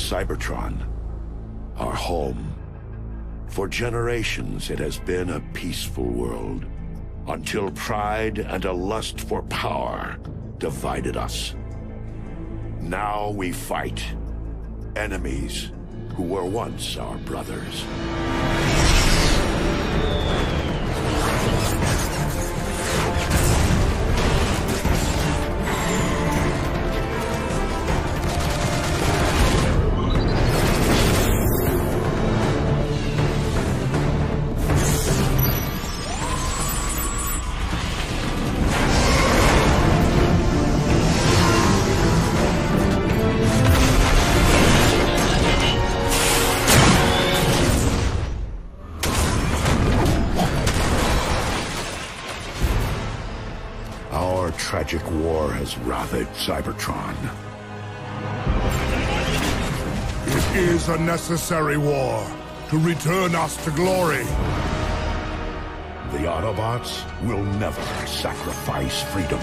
Cybertron, our home. For generations, it has been a peaceful world, until pride and a lust for power divided us. Now we fight enemies who were once our brothers. Cybertron. It is a necessary war to return us to glory. The Autobots will never sacrifice freedom.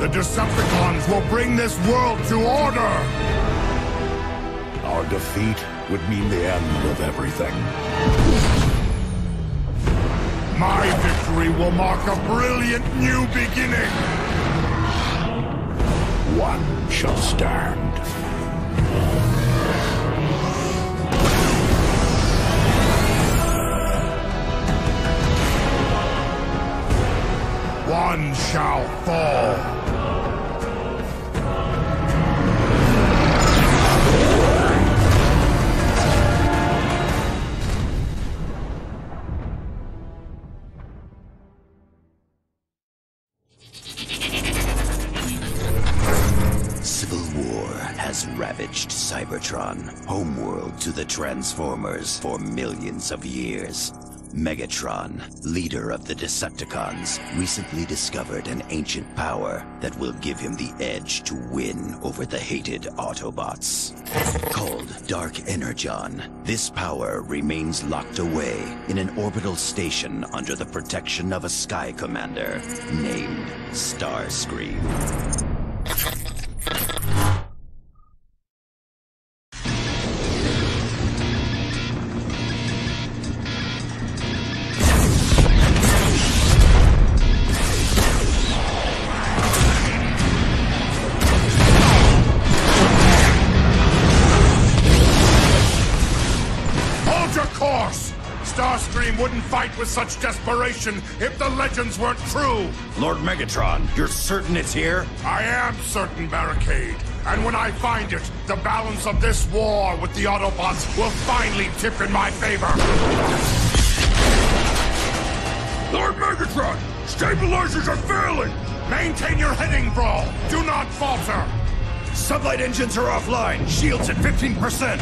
The Decepticons will bring this world to order! Our defeat would mean the end of everything. My victory will mark a brilliant new beginning! One shall stand. One shall fall! Homeworld to the Transformers, for millions of years. Megatron, leader of the Decepticons, recently discovered an ancient power that will give him the edge to win over the hated Autobots. Called Dark Energon, this power remains locked away in an orbital station under the protection of a Sky Commander named Starscream. Such desperation if the legends weren't true! Lord Megatron, you're certain it's here? I am certain, Barricade. And when I find it, the balance of this war with the Autobots will finally tip in my favor. Lord Megatron, stabilizers are failing. Maintain your heading, Brawl. Do not falter. Sublight engines are offline. Shields at 15%.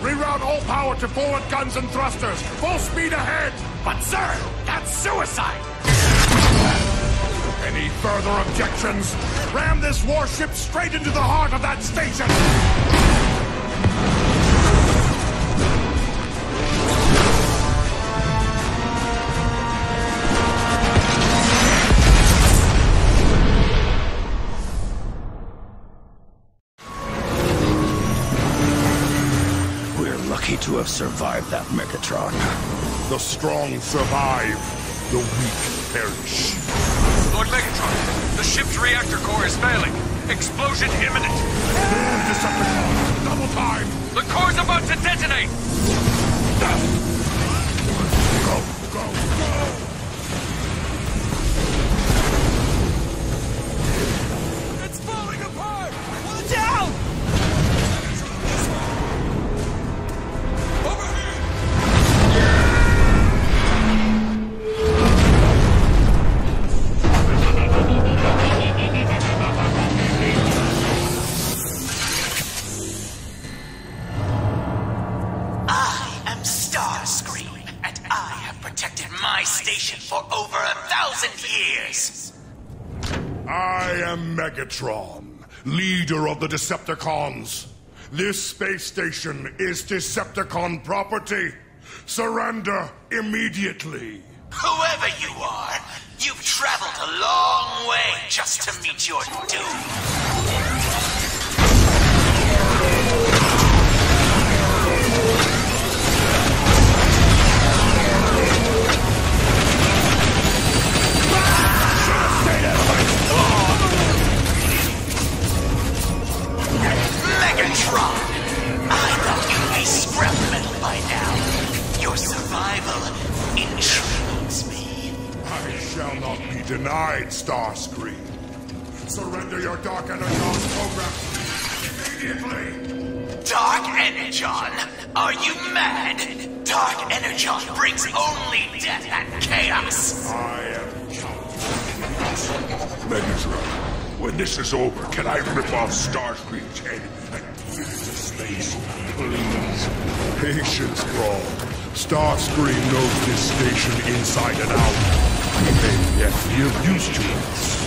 Reroute all power to forward guns and thrusters. Full speed ahead. But sir, that's suicide! Any further objections? Ram this warship straight into the heart of that station. We're lucky to have survived that Megatron. The strong survive. The weak perish. Lord Megatron, the ship's reactor core is failing. Explosion imminent. Decepticons, double time. The core's about to detonate. Starscream, and I have protected my station for over a thousand years. I am Megatron, leader of the Decepticons. This space station is Decepticon property. Surrender immediately. Whoever you are, you've traveled a long way just to meet your doom. Megatron! I thought you'd be scrap metal by now. Your survival intrigues me. I shall not be denied, Starscream. Surrender your Dark Energon program immediately! Dark Energon? Are you mad? Dark Energon brings only death and chaos. I am Megatron, when this is over, can I rip off Starscream's head space, please? Patience, Brawl. Starscream knows this station inside and out. He may yet be of use to us.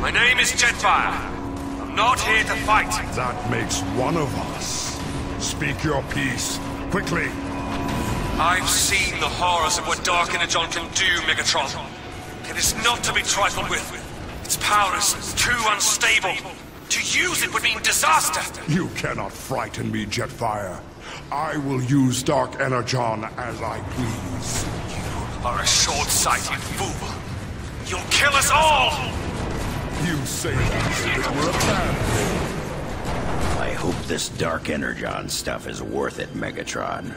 My name is Jetfire. I'm not here to fight. That makes one of us. Speak your piece, quickly. I've seen the horrors of what Dark Energon can do, Megatron. It is not to be trifled with. Its power is too unstable. To use it would mean disaster. You cannot frighten me, Jetfire. I will use Dark Energon as I please. You are a short-sighted fool. You'll kill us all! You say that as if it were a bad thing. I hope this Dark Energon stuff is worth it, Megatron.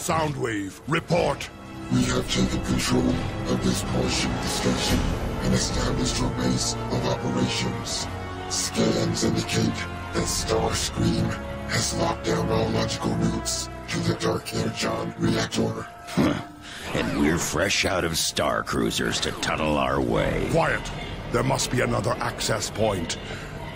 Soundwave, report. We have taken control of this portion of the station and established our base of operations. Scans indicate that Starscream has locked down all logical routes to the Dark Energon reactor. And we're fresh out of Star Cruisers to tunnel our way. Quiet. There must be another access point.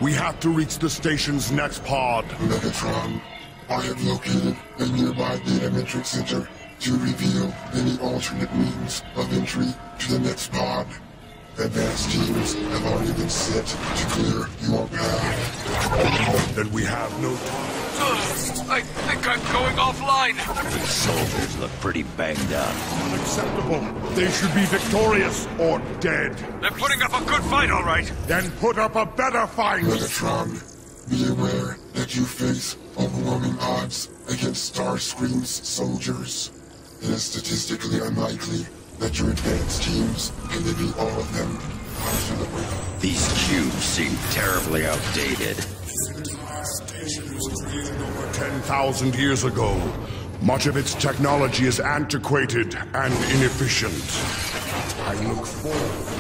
We have to reach the station's next pod. Megatron, I have located a nearby data metric center to reveal any alternate means of entry to the next pod. Advanced teams have already been set to clear your path. Then we have no time. I think I'm going offline. These soldiers look pretty banged up. Unacceptable. They should be victorious or dead. They're putting up a good fight, all right. Then put up a better fight. Megatron, be aware that you face overwhelming odds against Starscream's soldiers. It is statistically unlikely that your advanced teams can defeat all of them. After. These cubes seem terribly outdated. This station was created over 10,000 years ago. Much of its technology is antiquated and inefficient. I look forward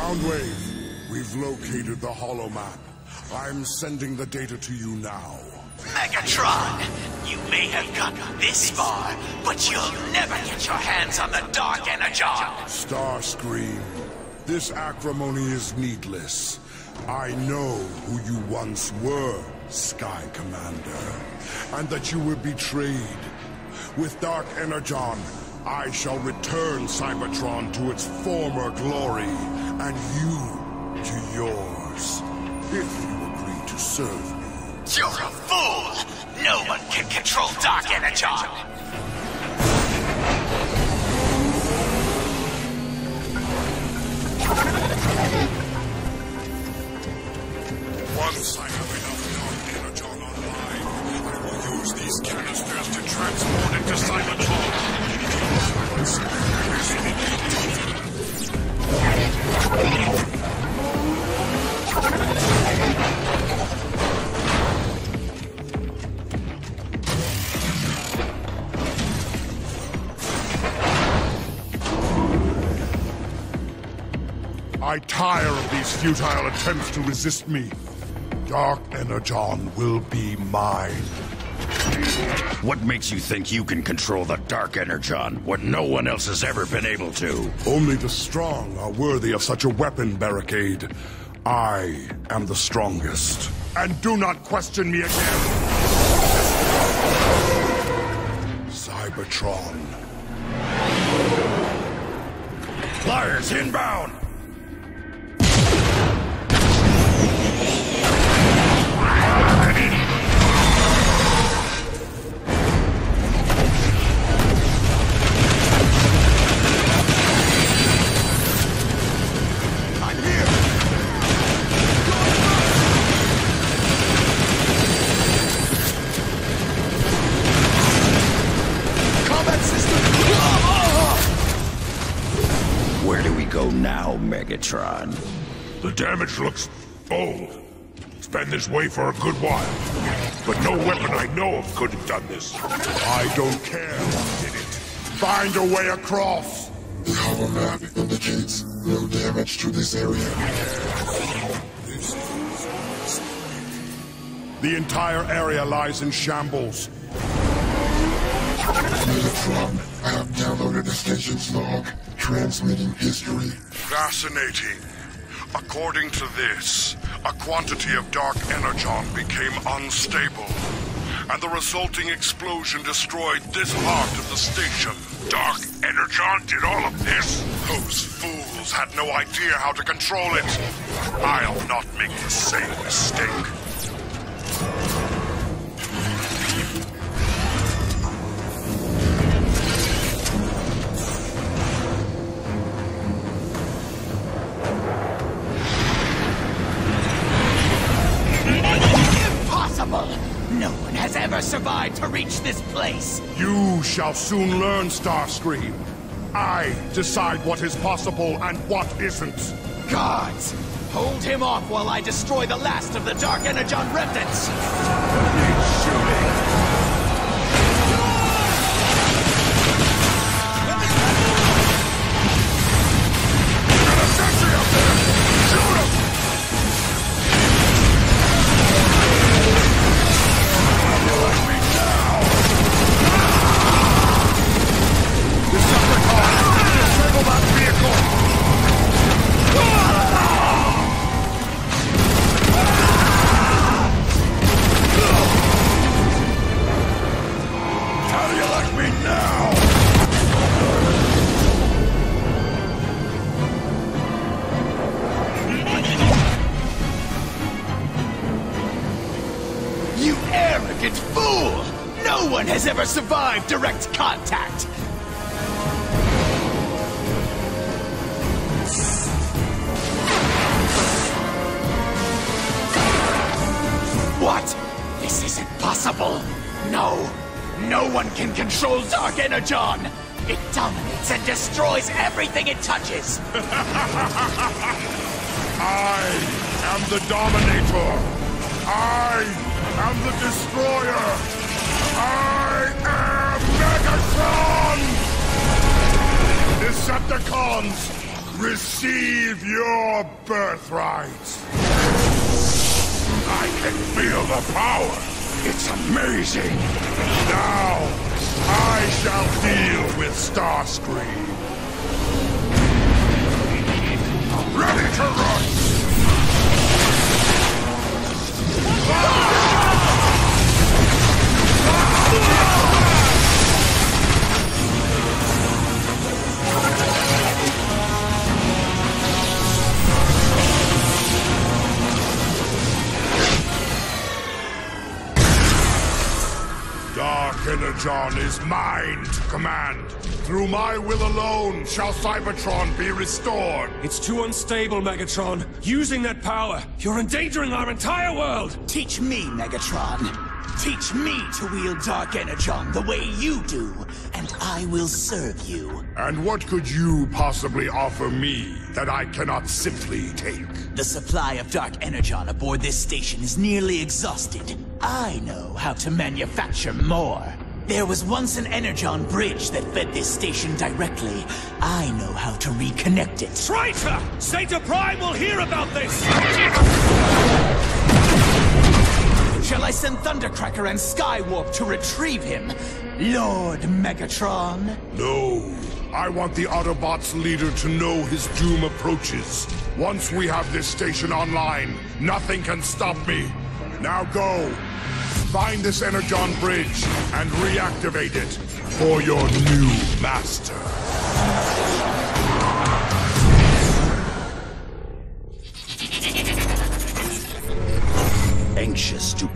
Soundwave, we've located the holomap. I'm sending the data to you now. Megatron, you may have gotten this far, but you'll never get your hands on the Dark Energon. Starscream, this acrimony is needless. I know who you once were, Sky Commander, and that you were betrayed. With Dark Energon, I shall return Cybertron to its former glory, and you to yours, if you agree to serve me. You're a fool! No one can control Dark Energon! Once I have enough Dark Energon online, I will use these canisters to transform futile attempts to resist me. Dark Energon will be mine. What makes you think you can control the Dark Energon when no one else has ever been able to? Only the strong are worthy of such a weapon barricade. I am the strongest. And do not question me again. Cybertron. Flyers inbound! Way for a good while. But no weapon I know of could have done this. I don't care who did it. Find a way across! The holomap indicates no damage to this area. The entire area lies in shambles. Megatron, I have downloaded the station's log, transmitting history. Fascinating. According to this, a quantity of dark energon became unstable, and the resulting explosion destroyed this part of the station. Dark Energon did all of this? Those fools had no idea how to control it. I'll not make the same mistake. This place! You shall soon learn, Starscream. I decide what is possible and what isn't. Gods! Hold him off while I destroy the last of the Dark Energon remnants! Ever survived direct contact! What? This isn't possible! No! No one can control Dark Energon! It dominates and destroys everything it touches! I am the Dominator! I am the Destroyer! Megatron! Decepticons, receive your birthright! I can feel the power. It's amazing. Now, I shall deal with Starscream. Ready to run. Dark Energon is mine to command. Through my will alone shall Cybertron be restored. It's too unstable, Megatron. Using that power, you're endangering our entire world. Teach me, Megatron. Teach me to wield Dark Energon the way you do, and I will serve you. And what could you possibly offer me that I cannot simply take? The supply of Dark Energon aboard this station is nearly exhausted. I know how to manufacture more. There was once an Energon bridge that fed this station directly. I know how to reconnect it. Traitor! Zeta Prime will hear about this! Shall I send Thundercracker and Skywarp to retrieve him? Lord Megatron? No. I want the Autobots' leader to know his doom approaches. Once we have this station online, nothing can stop me. Now go. Find this Energon bridge and reactivate it for your new master.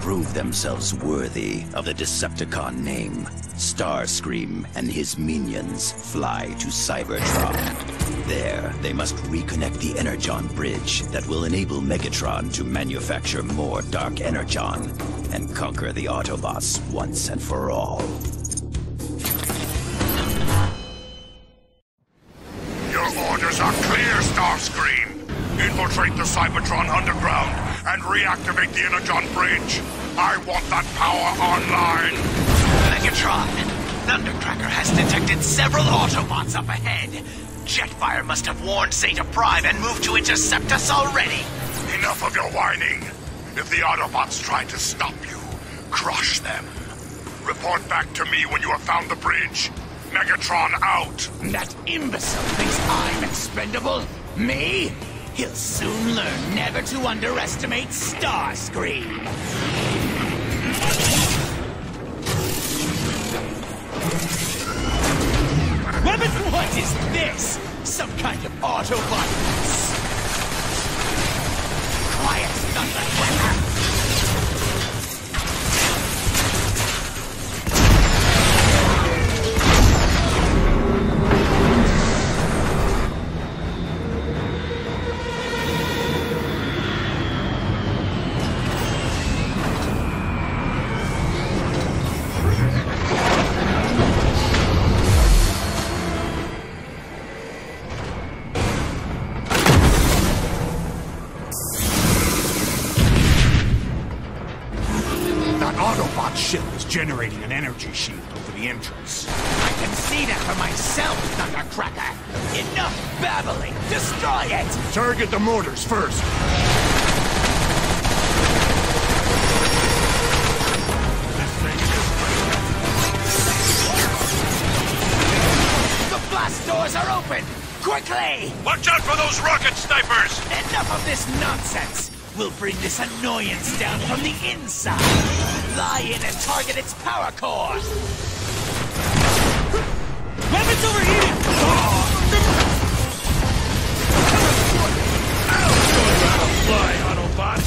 Prove themselves worthy of the Decepticon name, Starscream and his minions fly to Cybertron. There, they must reconnect the Energon bridge that will enable Megatron to manufacture more Dark Energon and conquer the Autobots once and for all. Your orders are clear, Starscream. Infiltrate the Cybertron and reactivate the Energon bridge. I want that power online. Megatron, Thundercracker has detected several Autobots up ahead. Jetfire must have warned Zeta Prime and moved to intercept us already. Enough of your whining. If the Autobots try to stop you, crush them. Report back to me when you have found the bridge. Megatron out. That imbecile thinks I'm expendable? Me? He'll soon learn never to underestimate Starscream. Weapon, what is this? Some kind of Autobot? Quiet, Thundercracker! Autobot ship is generating an energy shield over the entrance. I can see that for myself, Thundercracker! Enough babbling! Destroy it! Target the mortars first. The blast doors are open! Quickly! Watch out for those rocket snipers! Enough of this nonsense! We'll bring this annoyance down from the inside! Lie in and target its power core! Weapons overheating! Fly, Autobot!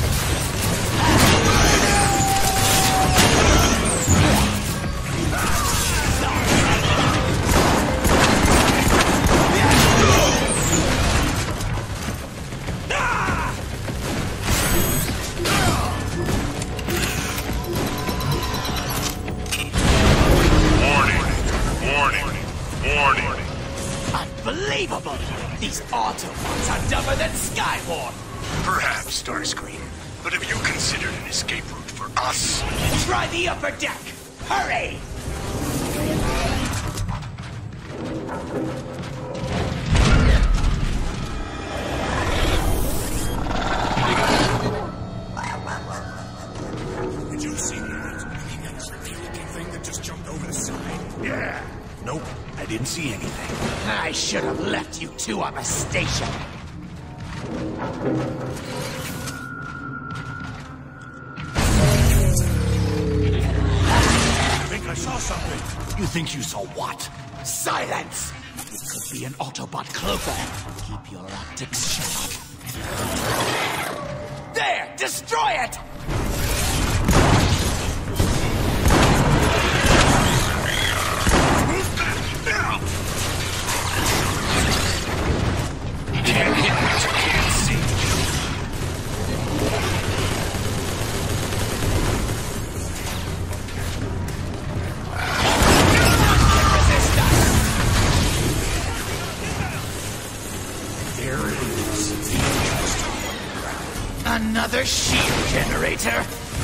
These Autobots are dumber than Skywarp! Perhaps, Starscream. But have you considered an escape route for us? Try the upper deck! Hurry! Did you see that? Thing that just jumped over the side? Yeah. Nope, I didn't see anything. I should have left you two on the station. I think I saw something. You think you saw what? Silence! It could be an Autobot cloaker. Keep your optics sharp. There! Destroy it!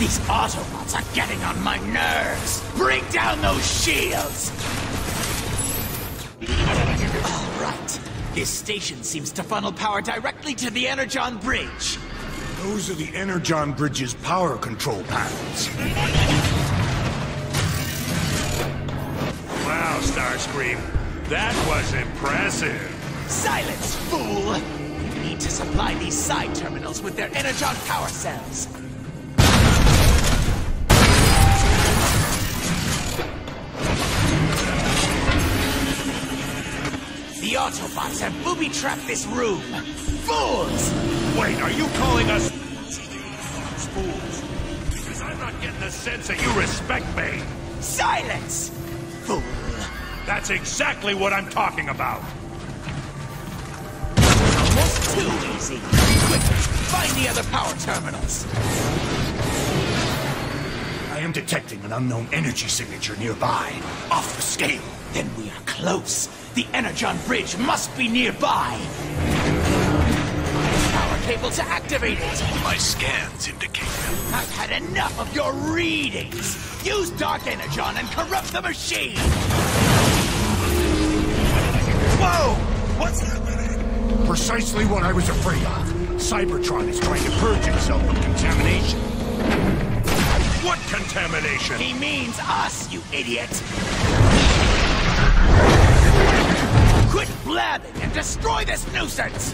These Autobots are getting on my nerves! Bring down those shields! All right. This station seems to funnel power directly to the Energon Bridge. Those are the Energon Bridge's power control panels. Wow, Starscream. That was impressive. Silence, fool! We need to supply these side terminals with their Energon power cells. Autobots have booby-trapped this room. Fools! Wait, are you calling us fools? Because I'm not getting the sense that you respect me. Silence! Fool! That's exactly what I'm talking about. Almost too easy. Quick, find the other power terminals. I am detecting an unknown energy signature nearby, off the scale. Then we are close. The Energon Bridge must be nearby. Power cable to activate it. My scans indicate that. I've had enough of your readings. Use Dark Energon and corrupt the machine. Whoa! What's happening? Precisely what I was afraid of. Cybertron is trying to purge itself of contamination. What contamination? He means us, you idiot. Quit blabbing and destroy this nuisance.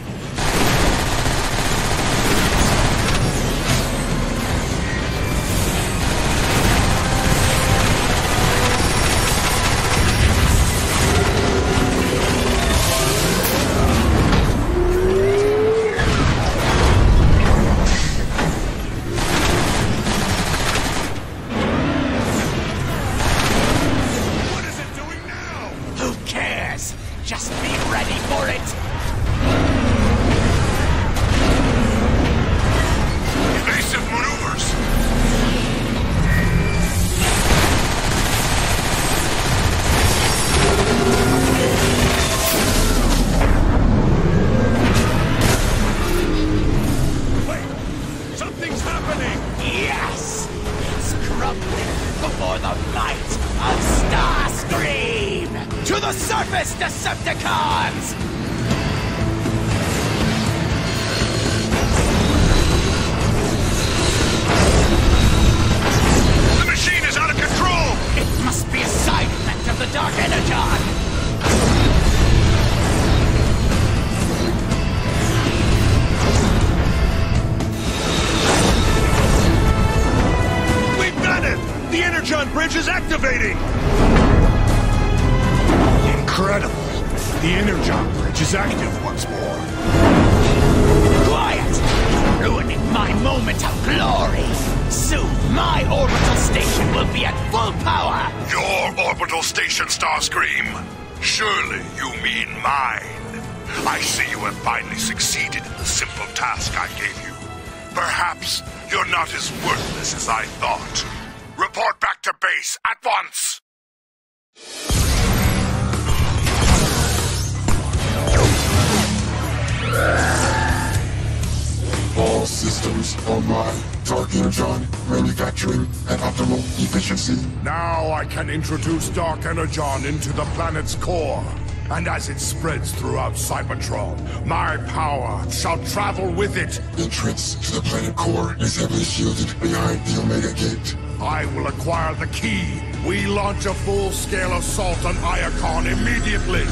Systems online. Dark Energon, manufacturing at optimal efficiency. Now I can introduce Dark Energon into the planet's core. And as it spreads throughout Cybertron, my power shall travel with it. Entrance to the planet core is heavily shielded behind the Omega Gate. I will acquire the key. We launch a full-scale assault on Iacon immediately.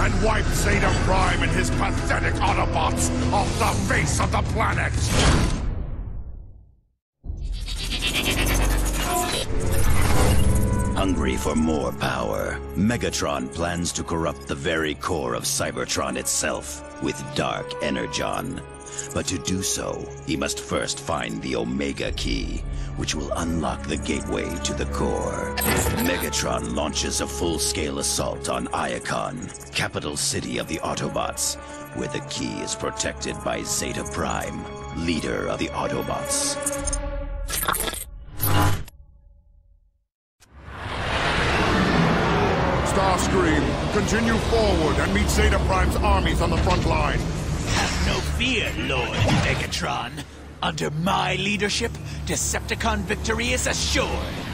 And wipe Zeta Prime and his pathetic Autobots off the face of the planet. Hungry for more power, Megatron plans to corrupt the very core of Cybertron itself with Dark Energon. But to do so, he must first find the Omega Key, which will unlock the gateway to the core. Megatron launches a full-scale assault on Iacon, capital city of the Autobots, where the key is protected by Zeta Prime, leader of the Autobots. Starscream, continue forward and meet Zeta Prime's armies on the front line. Have no fear, Lord Megatron. Under my leadership, Decepticon victory is assured.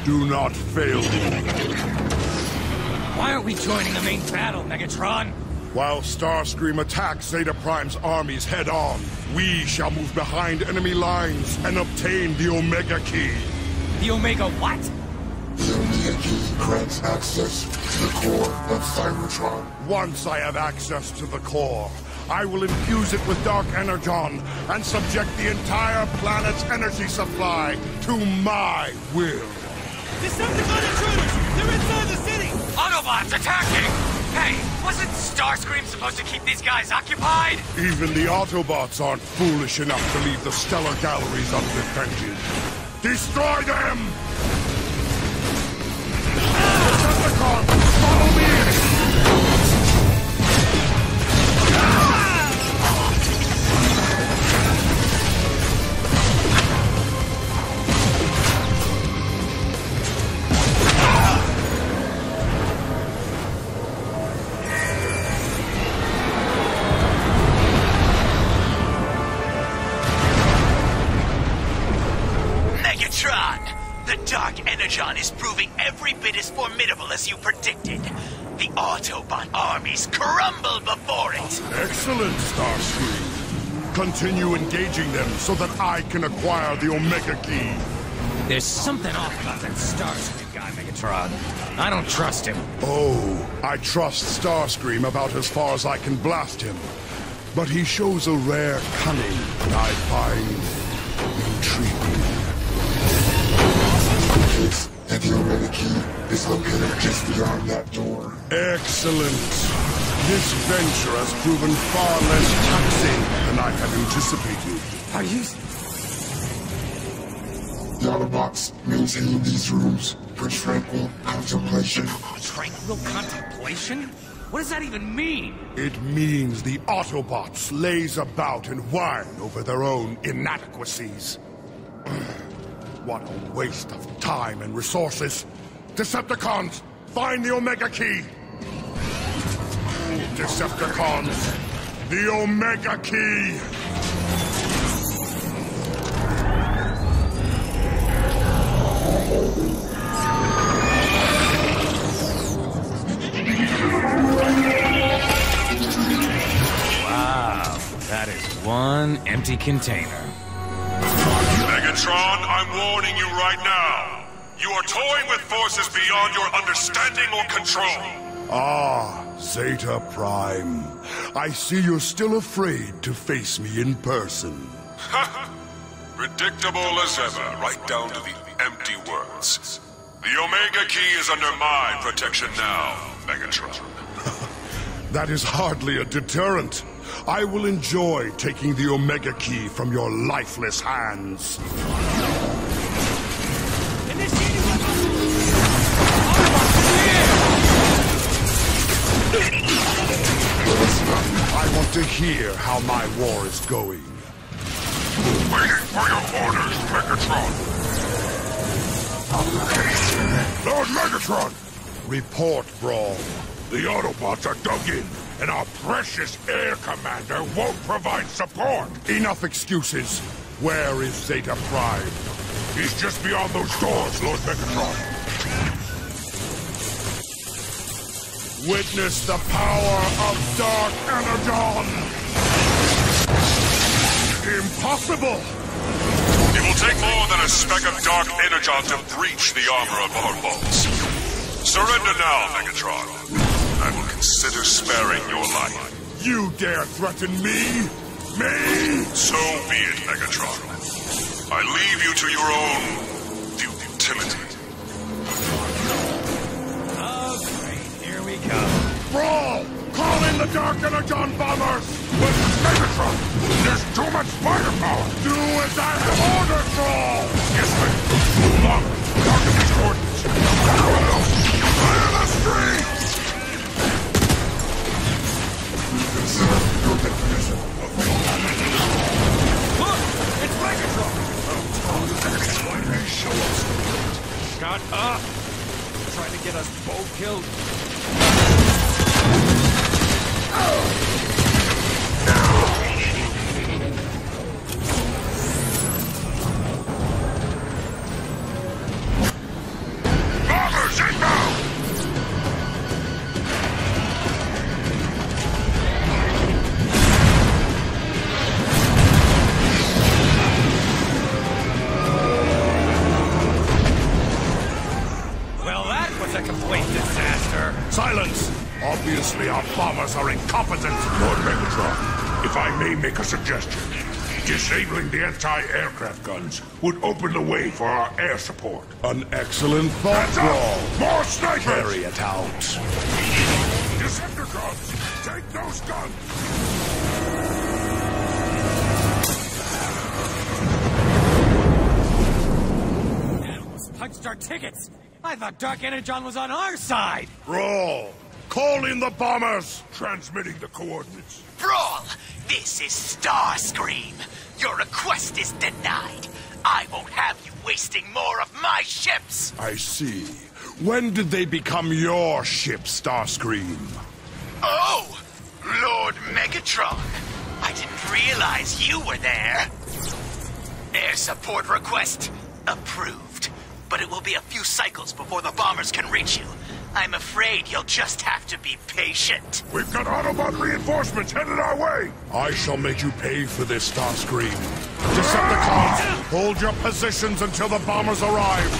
Do not fail me. Why aren't we joining the main battle, Megatron? While Starscream attacks Zeta Prime's armies head on, we shall move behind enemy lines and obtain the Omega Key. The Omega what? The Key grants access to the core of Cybertron. Once I have access to the core, I will infuse it with Dark Energon and subject the entire planet's energy supply to my will. Decepticon intruders! They're inside the city! Autobots attacking! Hey, wasn't Starscream supposed to keep these guys occupied? Even the Autobots aren't foolish enough to leave the stellar galleries undefended. Destroy them! Decepticons, as you predicted. The Autobot armies crumble before it. Excellent, Starscream. Continue engaging them so that I can acquire the Omega Key. There's something off about that Starscream guy, Megatron. I don't trust him. Oh, I trust Starscream about as far as I can blast him. But he shows a rare cunning that I find intriguing. Indicates that the Omega Key is located just beyond that door. Excellent. This venture has proven far less taxing than I had anticipated. Are you... The Autobots maintain these rooms for tranquil contemplation. Tranquil contemplation? What does that even mean? It means the Autobots laze about and whine over their own inadequacies. what a waste of time and resources. Decepticons, find the Omega Key! Decepticons, the Omega Key! Wow, that is one empty container. Megatron, I'm warning you right now. You are toying with forces beyond your understanding or control. Ah, Zeta Prime. I see you're still afraid to face me in person. Predictable as ever, right down to the empty words. The Omega Key is under my protection now, Megatron. That is hardly a deterrent. I will enjoy taking the Omega Key from your lifeless hands. I want to hear how my war is going. Waiting for your orders, Megatron. Lord Megatron! Report, Brawl. The Autobots are dug in, and our precious Air Commander won't provide support. Enough excuses. Where is Zeta Prime? He's just beyond those doors, Lord Megatron. Witness the power of Dark Energon! Impossible! It will take more than a speck of dark energon to breach the armor of Autobots. Surrender now, Megatron. I will consider sparing your life. You dare threaten me? Me? So be it, Megatron. I leave you to your own futility. Oh, great. Here we go. Brawl! Call in the Dark Energon bombers! But Megatron, there's too much firepower. Do as I have ordered, Brawl! Yes, ma'am. Move on. Target these coordinates. Clear the street! Get us both killed. Bombers anti-aircraft guns would open the way for our air support. An excellent thought, Heads Brawl. up! More snipers! Carry it out. Decepticons, take those guns! tickets! I thought Dark Energon was on our side! Brawl! Call in the bombers! Transmitting the coordinates. Brawl! This is Starscream! Your request is denied! I won't have you wasting more of my ships! I see. When did they become your ship, Starscream? Oh! Lord Megatron! I didn't realize you were there! Air support request approved. But it will be a few cycles before the bombers can reach you. I'm afraid you'll just have to be patient. We've got Autobot reinforcements headed our way! I shall make you pay for this, Starscream. Decepticons, hold your positions until the bombers arrive.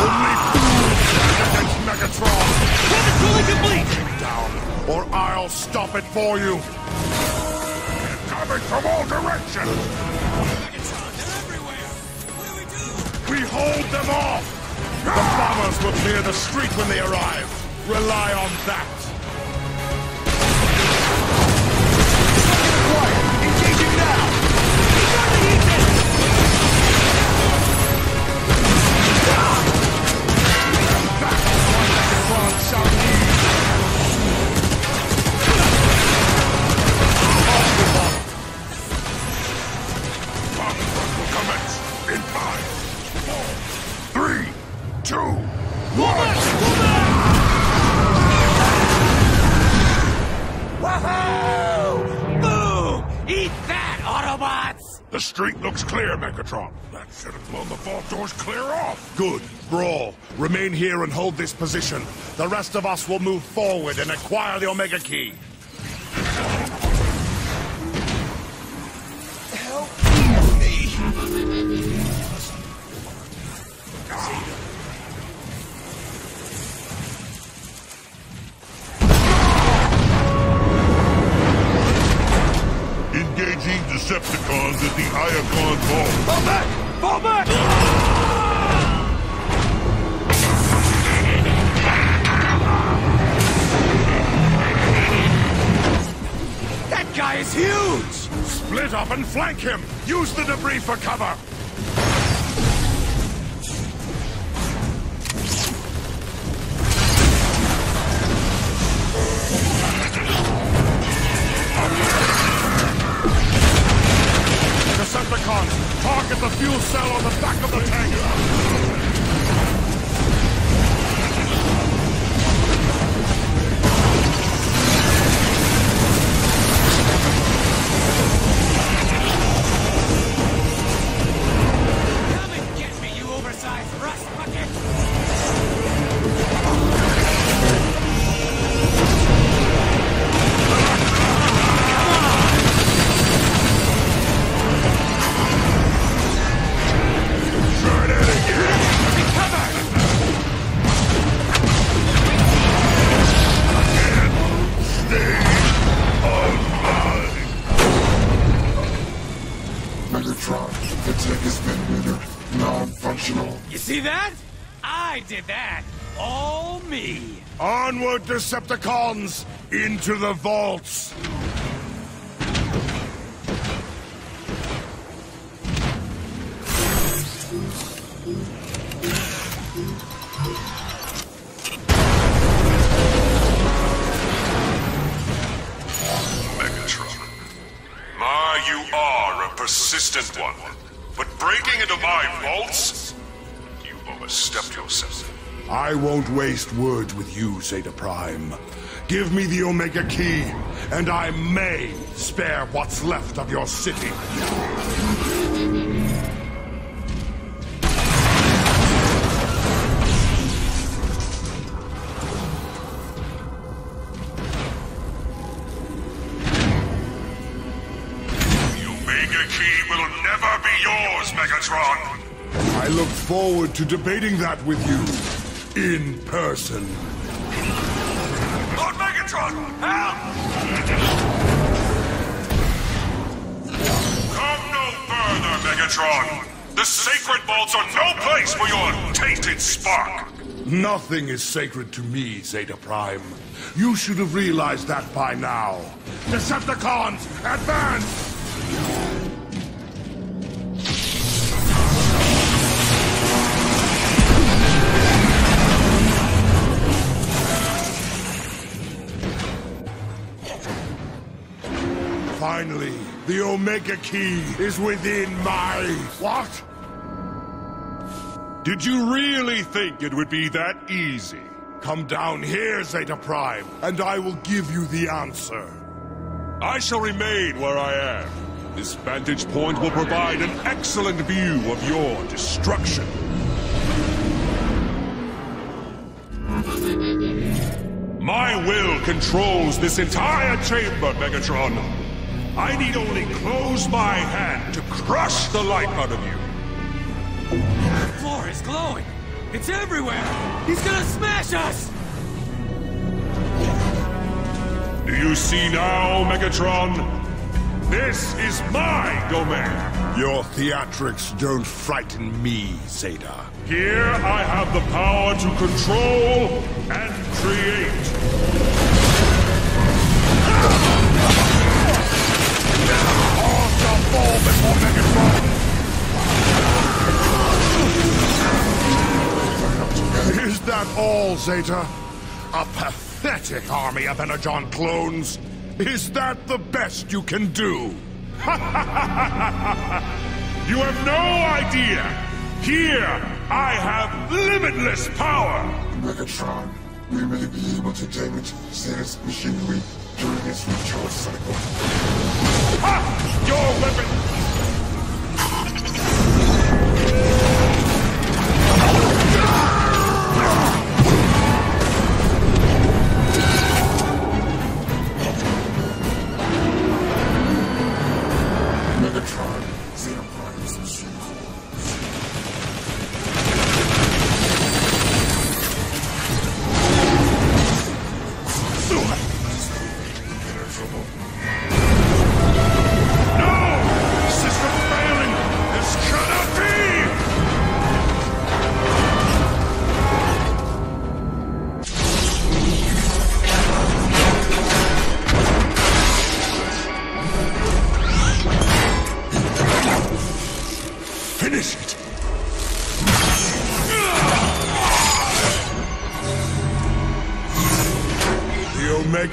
Only fools against Megatron! Weapon fully complete! Down, or I'll stop it for you! Coming from all directions! Megatron, they're everywhere! What do we do? We hold them off! The bombers will clear the street when they arrive. Rely on that. Bomb ah! will commence in five, four, two, one. Woohoo! Boom! Eat that, Autobots! The street looks clear, Megatron. That should have blown the vault doors clear off. Good. Brawl, remain here and hold this position. The rest of us will move forward and acquire the Omega Key. The Iacon Vault. Fall back! Fall back! That guy is huge! Split up and flank him! Use the debris for cover! I that! All me! Onward, Decepticons! Into the vaults! Megatron. Ma, you are a persistent one. But breaking into my vaults? You've overstepped yourself. I won't waste words with you, Zeta Prime. Give me the Omega Key, and I may spare what's left of your city. The Omega Key will never be yours, Megatron! I look forward to debating that with you. In person. Lord Megatron, help! Come no further, Megatron! The sacred vaults are no place for your tainted spark! Nothing is sacred to me, Zeta Prime. You should have realized that by now. Decepticons, advance! Finally, the Omega Key is within my... What? Did you really think it would be that easy? Come down here, Zeta Prime, and I will give you the answer. I shall remain where I am. This vantage point will provide an excellent view of your destruction. My will controls this entire chamber, Megatron. I need only close my hand to crush the life out of you. The floor is glowing. It's everywhere. He's gonna smash us. Do you see now, Megatron? This is my domain. Your theatrics don't frighten me, Zeta. Here I have the power to control and create. All fall before! Is that all, Zeta? A pathetic army of Energon clones? Is that the best you can do? You have no idea! Here, I have limitless power! Megatron, we may be able to damage Zeta's machinery during its recharge cycle. Ha! Your weapon!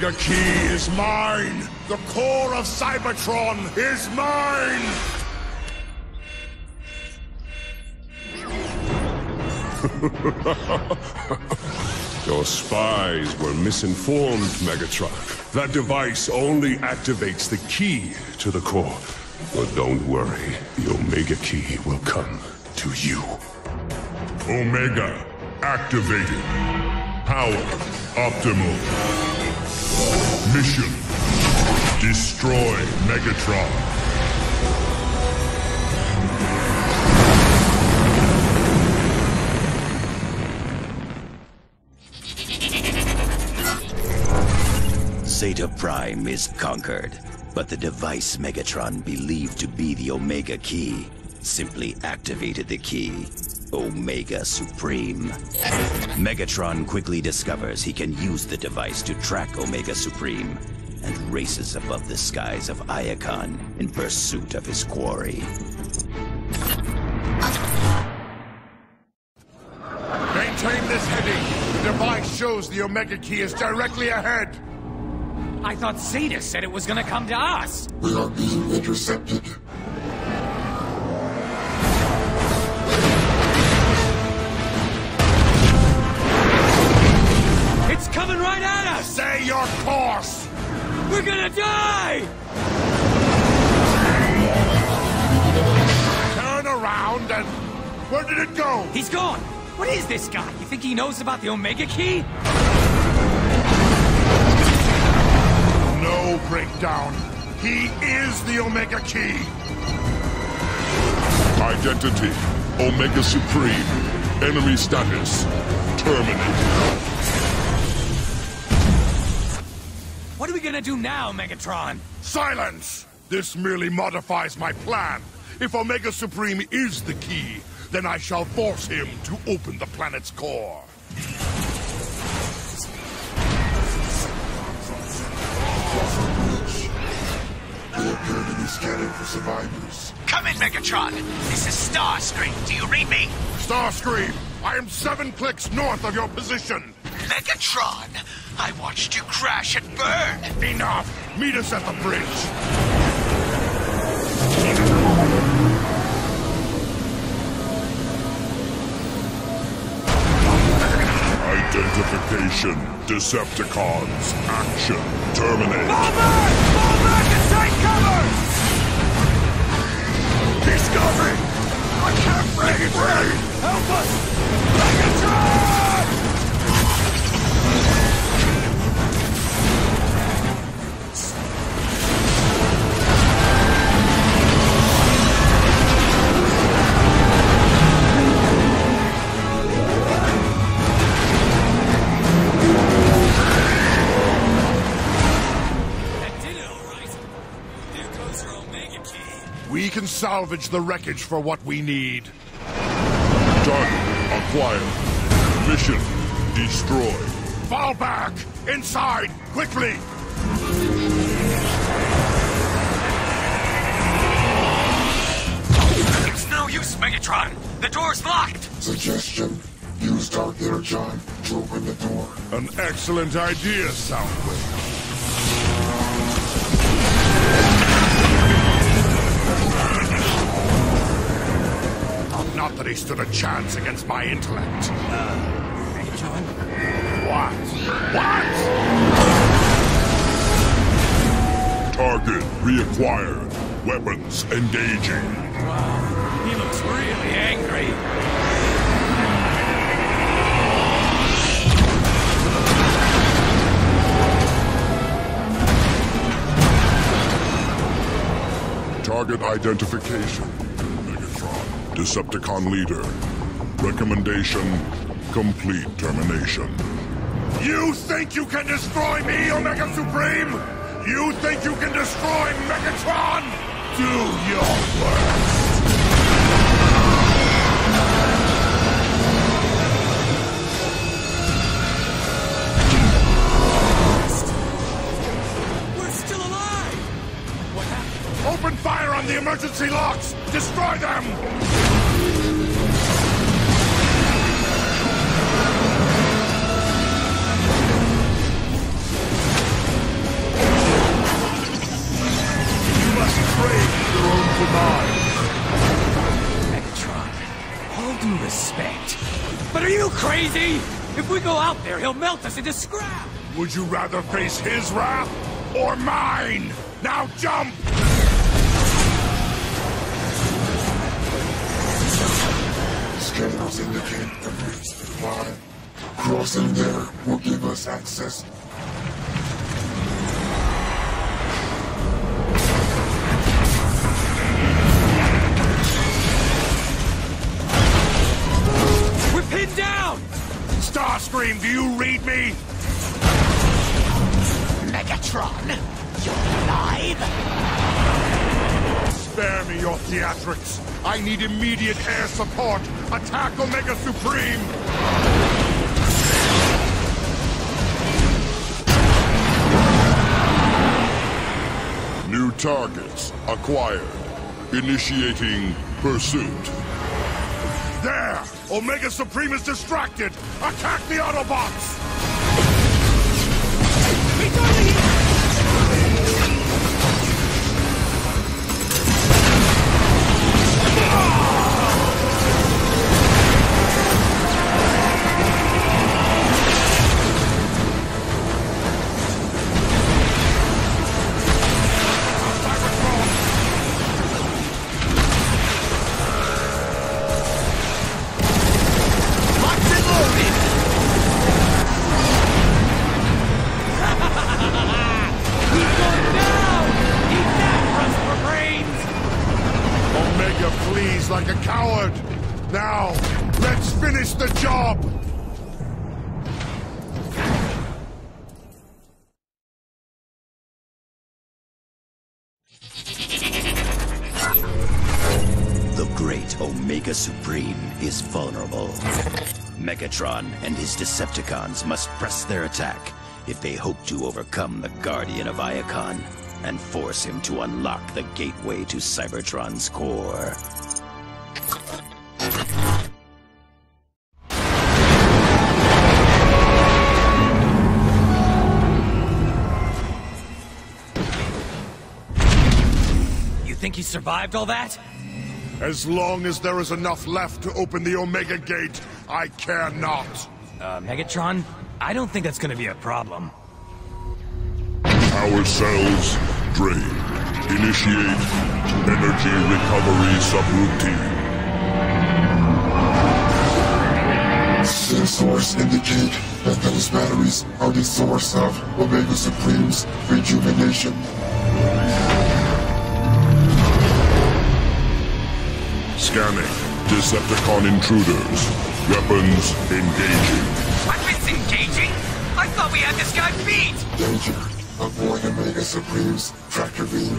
The Key is mine! The core of Cybertron is mine! Your spies were misinformed, Megatron. That device only activates the key to the core. But don't worry, the Omega Key will come to you. Omega activated. Power optimal. Mission. Destroy Megatron. Zeta Prime is conquered, but the device Megatron believed to be the Omega Key simply activated the key, Omega Supreme. Megatron quickly discovers he can use the device to track Omega Supreme and races above the skies of Iacon in pursuit of his quarry. Maintain this heading! The device shows the Omega Key is directly ahead! I thought Zeta said it was gonna come to us. We are being intercepted. Your course! We're gonna die. Turn around and... Where did it go? He's gone. What is this guy? You think he knows about the Omega Key? No breakdown. He is the Omega Key. Identity. Omega Supreme. Enemy status. Terminate. What are we gonna do now, Megatron? Silence! This merely modifies my plan. If Omega Supreme is the key, then I shall force him to open the planet's core. They appear to be scanning for survivors. Come in, Megatron. This is Starscream. Do you read me? Starscream, I am seven clicks north of your position. Megatron, I watched you crash and burn. Enough! Meet us at the bridge! Identification. Decepticons. Action. Terminate. Fall back! Fall back and take cover! He's coming! I can't break free! Help us! Megatron! We can salvage the wreckage for what we need. Done. Acquired. Mission. Destroy. Fall back! Inside! Quickly! It's no use, Megatron. The door's locked. Suggestion. Use Dark Energon to open the door. An excellent idea, Soundwave. That he stood a chance against my intellect. Megatron? What? What? Target reacquired. Weapons engaging. Wow, he looks really angry. Target identification. Decepticon leader. Recommendation. Complete termination. You think you can destroy me, Omega Supreme? You think you can destroy Megatron? Do your worst! We're still alive! What happened? Open fire on the emergency locks! Destroy them! Your. Megatron, all due respect. But are you crazy? If we go out there, he'll melt us into scrap! Would you rather face his wrath or mine? Now jump! Scanners indicate the bridge supply. Crossing there will give us access. Starscream, do you read me? Megatron, you're alive? Spare me your theatrics. I need immediate air support. Attack Omega Supreme! New targets acquired. Initiating pursuit. There! Omega Supreme is distracted! Attack the Autobots! Omega Supreme is vulnerable. Megatron and his Decepticons must press their attack if they hope to overcome the Guardian of Iacon and force him to unlock the gateway to Cybertron's core. You think he survived all that? As long as there is enough left to open the Omega Gate, I care not. Uh, Megatron? I don't think that's gonna be a problem. Power cells drain. Initiate energy recovery subroutine. Sensors indicate that those batteries are the source of Omega Supreme's rejuvenation. Scanning. Decepticon intruders. Weapons engaging. Weapons engaging? I thought we had this guy beat! Danger. Avoid Omega Supreme's tractor beam.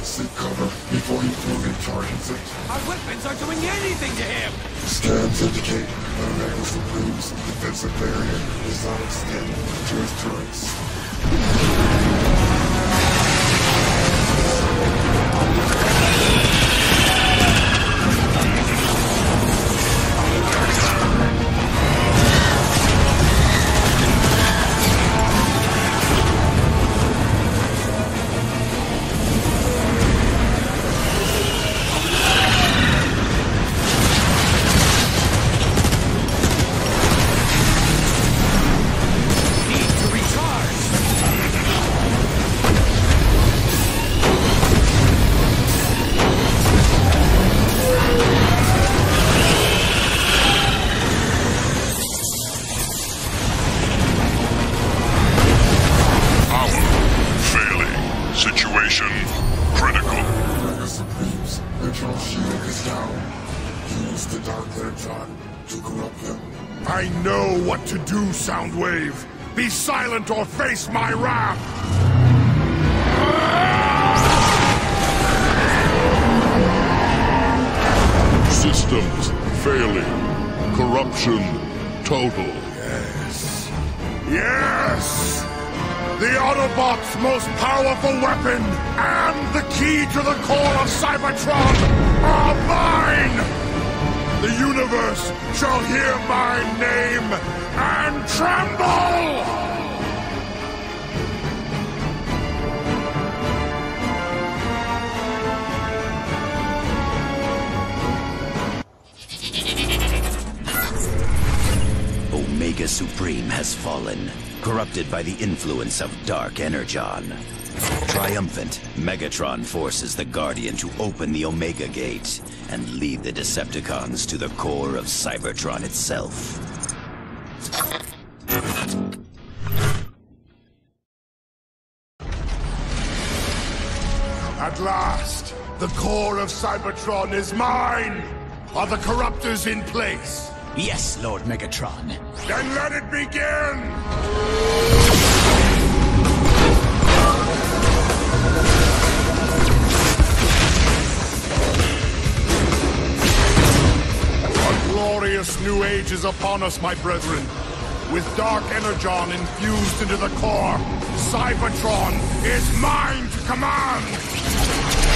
Seek cover before he fully charges it. Our weapons aren't doing anything to him! Scans indicate that Omega Supreme's defensive barrier does not extend to his turrets. Soundwave. Be silent or face my wrath! Systems failing. Corruption total. Yes. Yes! The Autobot's most powerful weapon and the key to the core of Cybertron are mine! The universe shall hear my name and tremble! Omega Supreme has fallen, corrupted by the influence of Dark Energon. Triumphant, Megatron forces the Guardian to open the Omega Gate and lead the Decepticons to the core of Cybertron itself. At last, the core of Cybertron is mine! Are the corruptors in place? Yes, Lord Megatron. Then let it begin! Glorious new age is upon us, my brethren. With Dark Energon infused into the core, Cybertron is mine to command!